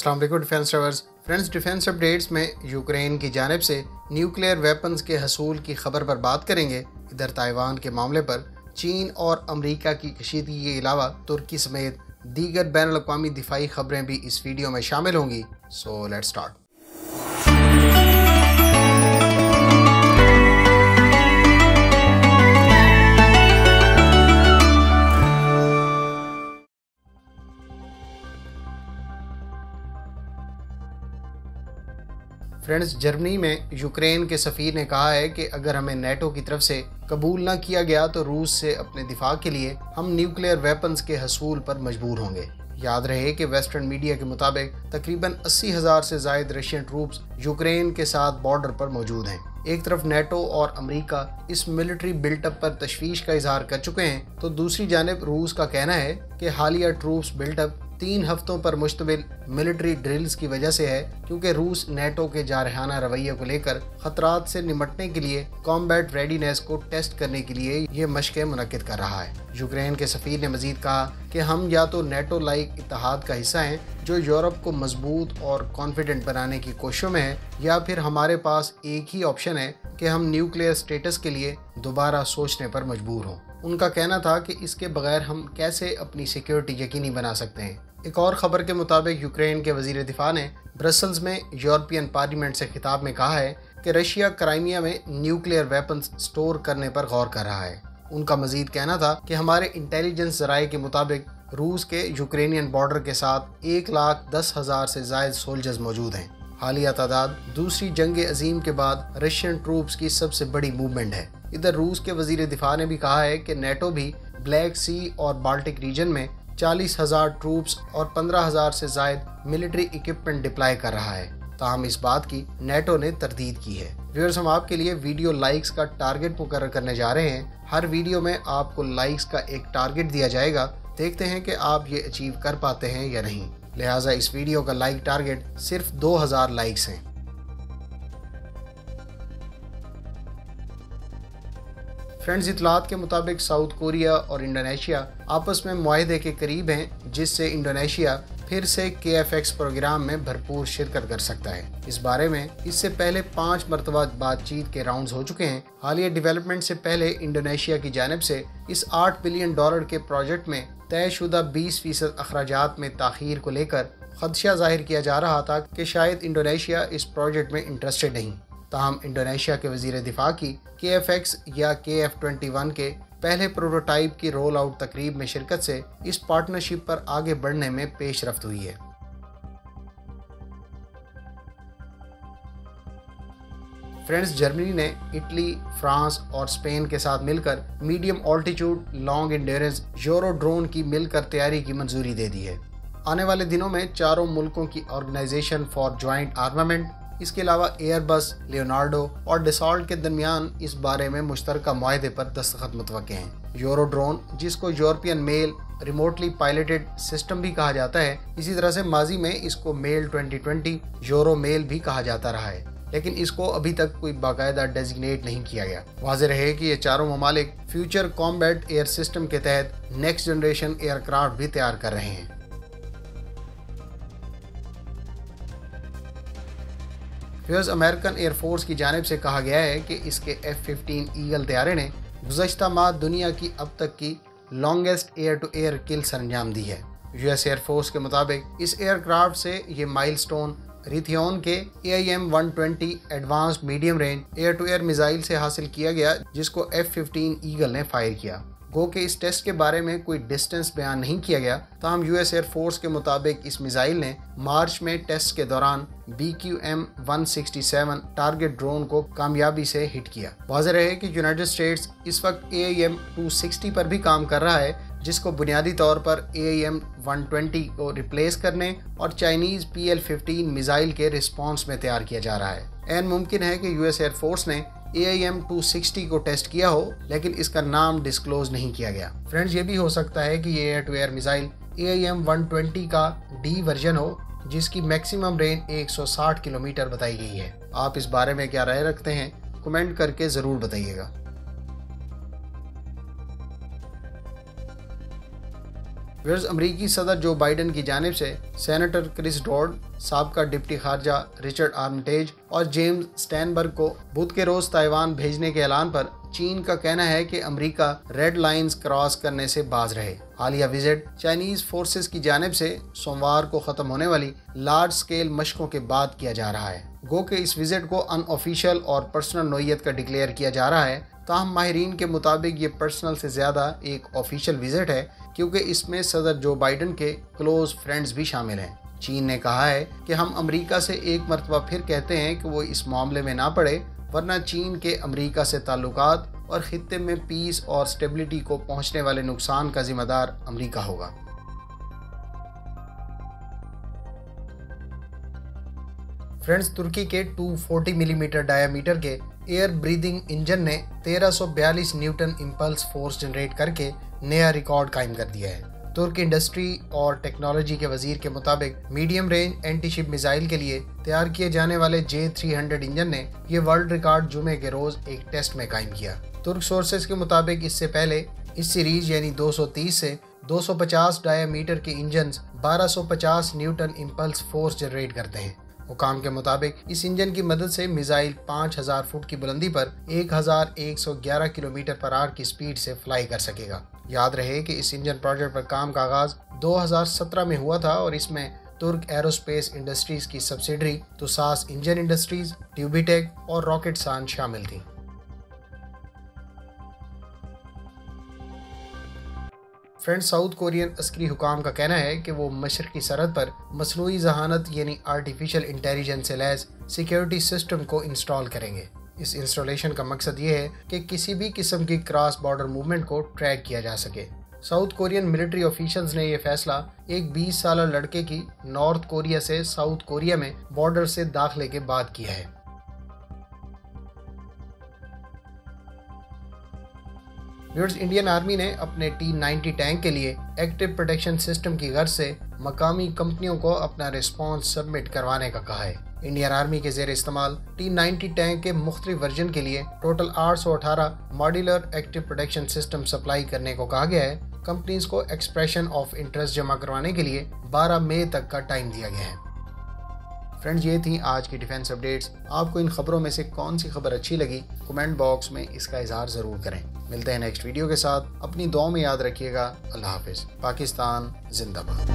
Aslam defence traverse friends defence updates में Ukraine की जानब से न्यूक्लियर वेपन्स के हसूल की खबर पर बात करेंगे। इधर ताइवान के मामले पर चीन और अमरीका की कशीदगी के अलावा तुर्की समेत दीगर बैन अवी दिफाई खबरें भी इस वीडियो में शामिल होंगी। So let start friends, Germany में यूक्रेन के सफ़ीर ने कहा है कि अगर हमें नेटो की तरफ़ से कबूल न किया गया तो रूस से अपने दिफा के लिए हम न्यूक्लियर वेपन्स के हसूल पर मजबूर होंगे। याद रहे कि वेस्टर्न मीडिया के मुताबिक तकरीबन अस्सी हज़ार से जायद रशियन ट्रूप्स यूक्रेन के साथ बॉर्डर पर मौजूद हैं। एक तरफ़ नेटो और अमेरिका इस मिलिट्री बिल्टअप पर तशवीश का इजहार कर चुके हैं तो दूसरी जानब रूस का कहना है कि हालिया ट्रूप्स बिल्टअप तीन हफ्तों पर मुश्तमिल मिलिट्री ड्रिल्स की वजह से है, क्योंकि रूस नेटो के जारहाना रवैये को लेकर खतरात से निमटने के लिए कॉम्बैट रेडीनेस को टेस्ट करने के लिए ये मशक़ें मुनद कर रहा है। यूक्रेन के सफ़ीर ने मजीद कहा कि हम या तो नेटो लाइक इतिहाद का हिस्सा हैं, जो यूरोप को मज़बूत और कॉन्फिडेंट बनाने की कोशिशों में है, या फिर हमारे पास एक ही ऑप्शन है कि हम न्यूक्लियर स्टेटस के लिए दोबारा सोचने पर मजबूर हों। उनका कहना था कि इसके बगैर हम कैसे अपनी सिक्योरिटी यकीनी बना सकते हैं। एक और खबर के मुताबिक यूक्रेन के वज़ीर दिफा ने ब्रसल्स में यूरोपियन पार्लियामेंट से खिताब में कहा है कि रशिया क्राइमिया में न्यूक्लियर वेपन्स स्टोर करने पर गौर कर रहा है। उनका मजीद कहना था कि हमारे इंटेलिजेंस जराए के मुताबिक रूस के यूक्रेनियन बॉर्डर के साथ एक लाख दस हज़ार से जायद सोल्जर्स मौजूद हैं। हालिया तादाद दूसरी जंग अजीम के बाद रशियन ट्रूप्स की सबसे बड़ी मूवमेंट है। इधर रूस के वज़ीर दिफा ने भी कहा है कि नेटो भी ब्लैक सी और बाल्टिक रीजन में चालीस हज़ार ट्रूप्स और पंद्रह हज़ार से जायद मिलिट्री इक्विपमेंट डिप्लाई कर रहा है। ताहम इस बात की नेटो ने तरदीद की है। व्यूअर्स हम आपके लिए वीडियो लाइक्स का टारगेट मुकर करने जा रहे हैं। हर वीडियो में आपको लाइक्स का एक टारगेट दिया जाएगा। देखते हैं कि आप ये अचीव कर पाते हैं या नहीं। लिहाजा इस वीडियो का लाइक टारगेट सिर्फ़ 2000 लाइक्स हैं। फ्रेंड्स, इतलात के मुताबिक साउथ कोरिया और इंडोनेशिया आपस में माहदे के करीब हैं, जिससे इंडोनेशिया फिर से के एफ़ एक्स प्रोग्राम में भरपूर शिरकत कर सकता है। इस बारे में इससे पहले पाँच मरतबा बातचीत के राउंड हो चुके हैं। हालिया डेवलपमेंट से पहले इंडोनेशिया की जानब से इस आठ बिलियन डॉलर के प्रोजेक्ट में तयशुदा बीस फ़ीसद अखराज में ताखीर को लेकर खदशा ज़ाहिर किया जा रहा था कि शायद इंडोनेशिया इस प्रोजेक्ट में इंटरेस्टेड नहीं। ताहम इंडोनेशिया के वज़ीर दिफा की के एफ़ एक्स या के एफ़ ट्वेंटी वन के पहले प्रोटोटाइप की रोल आउट तकरीब में शिरकत से इस पार्टनरशिप पर आगे बढ़ने में पेश रफ्त हुई है। फ्रेंड्स, जर्मनी ने इटली, फ्रांस और स्पेन के साथ मिलकर medium altitude, long endurance euro drone की मिलकर तैयारी की मंजूरी दे दी है। आने वाले दिनों में चारों मुल्कों की ऑर्गेनाइजेशन फॉर ज्वाइंट आर्मामेंट इसके अलावा एयरबस, लियोनार्डो और डिसॉल्ट के दरमियान इस बारे में मुश्तर माहे पर दस्तखत मुतव हैं। यूरो ड्रोन जिसको European MALE remotely piloted system भी कहा जाता है, इसी तरह से माजी में इसको मेल 2020 यूरो मेल भी कहा जाता रहा है। लेकिन इसको अभी तक कोई बाकायदा डेजिग्नेट नहीं किया गया। वाज रहे कि ये चारों ममालिक फ्यूचर कॉम्बैट एयर सिस्टम के तहत नेक्स्ट जनरेशन एयरक्राफ्ट भी तैयार कर रहे हैं। यूएस अमेरिकन एयरफोर्स की जानब से कहा गया है कि इसके एफ़ फिफ्टीन ईगल तैयारे ने गुजशत माह दुनिया की अब तक की longest air to air kill सरंजाम दी है। यूएस एयरफोर्स के मुताबिक इस एयरक्राफ्ट से ये माइलस्टोन रिथियोन के A I M one twenty advance medium range air to air missile से हासिल किया गया, जिसको एफ़ फिफ्टीन ईगल ने फायर किया। गो के इस टेस्ट के बारे में कोई डिस्टेंस बयान नहीं किया गया ताहम यूएस एयरफोर्स के मुताबिक इस मिसाइल ने मार्च में टेस्ट के दौरान B Q M one sixty seven target drone को कामयाबी से हिट किया। वाजह रहे कि यूनाइटेड स्टेट्स इस वक्त A I M two sixty पर भी काम कर रहा है, जिसको बुनियादी तौर पर A I M one twenty को रिप्लेस करने और Chinese P L fifteen missile के रिस्पॉन्स में तैयार किया जा रहा है। एन मुमकिन है कि यूएस एयरफोर्स ने A I M two sixty को टेस्ट किया हो, लेकिन इसका नाम डिस्क्लोज नहीं किया गया। फ्रेंड्स ये भी हो सकता है कि ये air to air missile A I M one twenty का डी वर्जन हो, जिसकी मैक्सिमम रेंज 160 किलोमीटर बताई गई है। आप इस बारे में क्या राय रखते हैं कमेंट करके ज़रूर बताइएगा। वर्ज अमरीकी सदर जो बाइडन की जानब से सेनेटर क्रिस डॉड सबका डिप्टी खारजा रिचर्ड आर्मटेज और जेम्स स्टैनबर्ग को बुध के रोज ताइवान भेजने के ऐलान पर चीन का कहना है कि अमेरिका रेड लाइंस क्रॉस करने से बाज रहे। हालिया विज़िट चाइनीज़ फोर्सेस की जानब से सोमवार को खत्म होने वाली लार्ज स्केल मशकों के बाद किया जा रहा है। गो के इस विज़िट को अनऑफिशियल और पर्सनल नोयत का डिक्लेयर किया जा रहा है। ताहम माहरीन के मुताबिक ये पर्सनल से ज़्यादा एक ऑफिशियल विज़िट है, क्योंकि इसमें सदर जो बाइडन के क्लोज फ्रेंड्स भी शामिल हैं। चीन ने कहा है कि हम अमेरिका से एक मरतबा फिर कहते हैं कि वो इस मामले में ना पड़े वरना चीन के अमेरिका से ताल्लुकात और ख़त्े में पीस और स्टेबिलिटी को पहुँचने वाले नुकसान का जिम्मेदार अमेरिका होगा। फ्रेंड्स, तुर्की के 240 मिलीमीटर डायामीटर के एयर ब्रीदिंग इंजन ने 1342 न्यूटन इम्पल्स फोर्स जनरेट करके नया रिकॉर्ड कायम कर दिया है। तुर्क इंडस्ट्री और टेक्नोलॉजी के वज़ीर के मुताबिक medium range anti ship missile के लिए तैयार किए जाने वाले जे थ्री हंड्रेड इंजन ने ये वर्ल्ड रिकॉर्ड जुमे के रोज एक टेस्ट में कायम किया। तुर्क सोर्सेज के मुताबिक इससे पहले इस सीरीज़ यानी 230 से 250 डायामीटर के engine 1250 newton impulse force generate करते हैं। हुकाम के मुताबिक, इस इंजन की मदद से मिसाइल 5000 फुट की बुलंदी पर 1111 किलोमीटर पर आर की स्पीड से फ्लाई कर सकेगा। याद रहे कि इस इंजन प्रोजेक्ट पर काम का आगाज़ 2017 में हुआ था और इसमें तुर्क एरोस्पेस इंडस्ट्रीज़ की सब्सिडरी, तुसास इंजन इंडस्ट्रीज़, ट्यूबीटेक और रॉकेट सान शामिल थी। फ्रेंड, साउथ कोरियन अस्करी हुकाम का कहना है कि वो मशरकी सरहद पर मसनू जहानत, यानी आर्टिफिशियल इंटेलिजेंस से लैस सिक्योरिटी सिस्टम को इंस्टॉल करेंगे। इस इंस्टॉलेशन का मकसद ये है कि किसी भी किस्म की क्रॉस बॉर्डर मूवमेंट को ट्रैक किया जा सके। साउथ कोरियन मिलिट्री ऑफिशियल्स ने यह फैसला एक 20 साल लड़के की नॉर्थ कोरिया से साउथ कोरिया में बॉर्डर से दाखिले के बाद किया है। व्यूअर्स इंडियन आर्मी ने अपने टी नाइन्टी टैंक के लिए एक्टिव प्रोटेक्शन सिस्टम की गर्ज से मकामी कंपनियों को अपना रिस्पॉन्स सबमिट करवाने का कहा है। इंडियन आर्मी के जेर इस्तेमाल टी नाइन्टी टैंक के मुख्तलि वर्जन के लिए टोटल आठ सौ अठारह modular active protection system supply करने को कहा गया है। कंपनीज़ को एक्सप्रेशन ऑफ़ इंटरेस्ट जमा करवाने के लिए 12 मई तक का टाइम दिया गया है। फ्रेंड्स, ये थी आज की डिफेंस अपडेट्स आपको इन खबरों में से कौन सी खबर अच्छी लगी कमेंट बॉक्स में इसका इजहार ज़रूर करें। मिलते हैं नेक्स्ट वीडियो के साथ। अपनी दुआ में याद रखिएगा। अल्लाह हाफिज़। पाकिस्तान, जिंदाबाद।